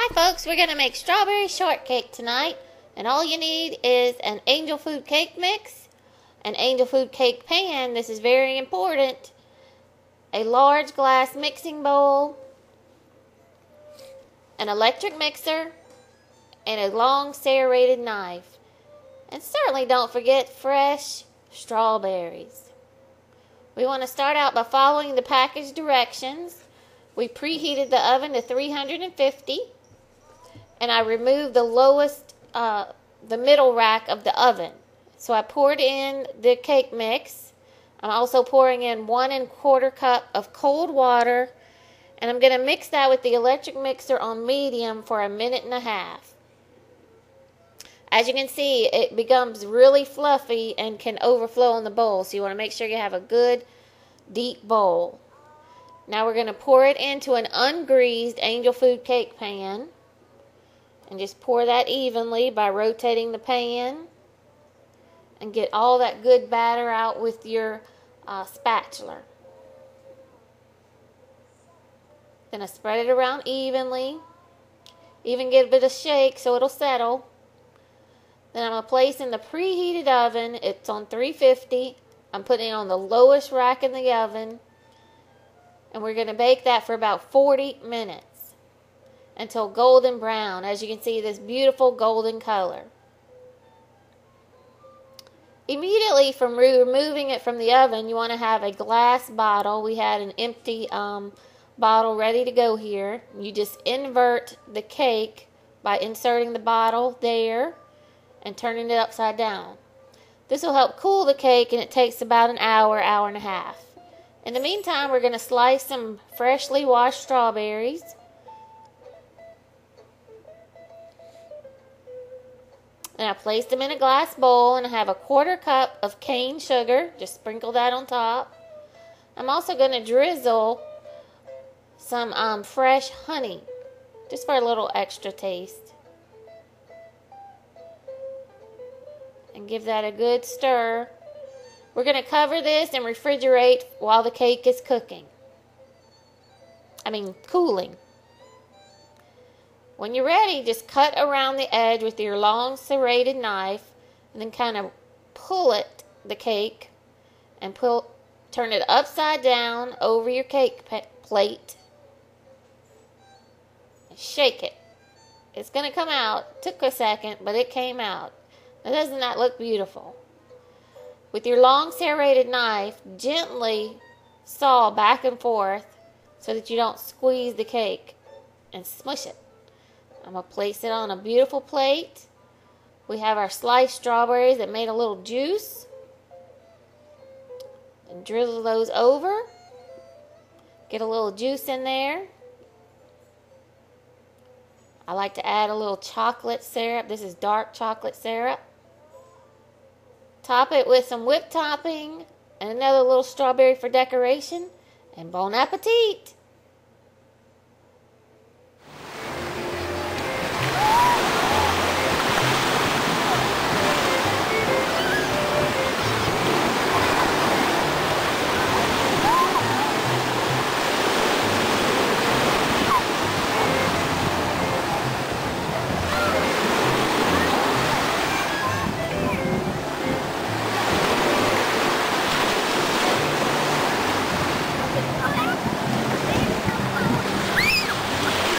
Hi folks, we're going to make strawberry shortcake tonight. And all you need is an angel food cake mix, an angel food cake pan, this is very important, a large glass mixing bowl, an electric mixer, and a long serrated knife. And certainly don't forget fresh strawberries. We want to start out by following the package directions. We preheated the oven to 350 and I removed the lowest, uh, the middle rack of the oven. So I poured in the cake mix. I'm also pouring in one and quarter cup of cold water and I'm going to mix that with the electric mixer on medium for a minute and a half. As you can see, it becomes really fluffy and can overflow in the bowl. So you want to make sure you have a good deep bowl. Now we're going to pour it into an ungreased angel food cake pan. And just pour that evenly by rotating the pan. And get all that good batter out with your uh, spatula. Then I spread it around evenly. Even get a bit of shake so it'll settle. Then I'm going to place in the preheated oven. It's on 350. I'm putting it on the lowest rack in the oven. And we're going to bake that for about 40 minutes until golden brown. As you can see, this beautiful golden color. Immediately from removing it from the oven, you want to have a glass bottle. We had an empty um, bottle ready to go here. You just invert the cake by inserting the bottle there and turning it upside down. This will help cool the cake and it takes about an hour, hour and a half. In the meantime, we're going to slice some freshly washed strawberries. And I placed them in a glass bowl and I have a quarter cup of cane sugar. Just sprinkle that on top. I'm also going to drizzle some um, fresh honey just for a little extra taste. And give that a good stir. We're going to cover this and refrigerate while the cake is cooking. I mean, cooling. When you're ready, just cut around the edge with your long serrated knife and then kind of pull it, the cake, and pull, turn it upside down over your cake plate. Shake it. It's going to come out. Took a second, but it came out. Now, doesn't that look beautiful? With your long serrated knife, gently saw back and forth so that you don't squeeze the cake and smush it. I'm going to place it on a beautiful plate. We have our sliced strawberries that made a little juice. And drizzle those over. Get a little juice in there. I like to add a little chocolate syrup. This is dark chocolate syrup. Top it with some whipped topping and another little strawberry for decoration. And bon appetit!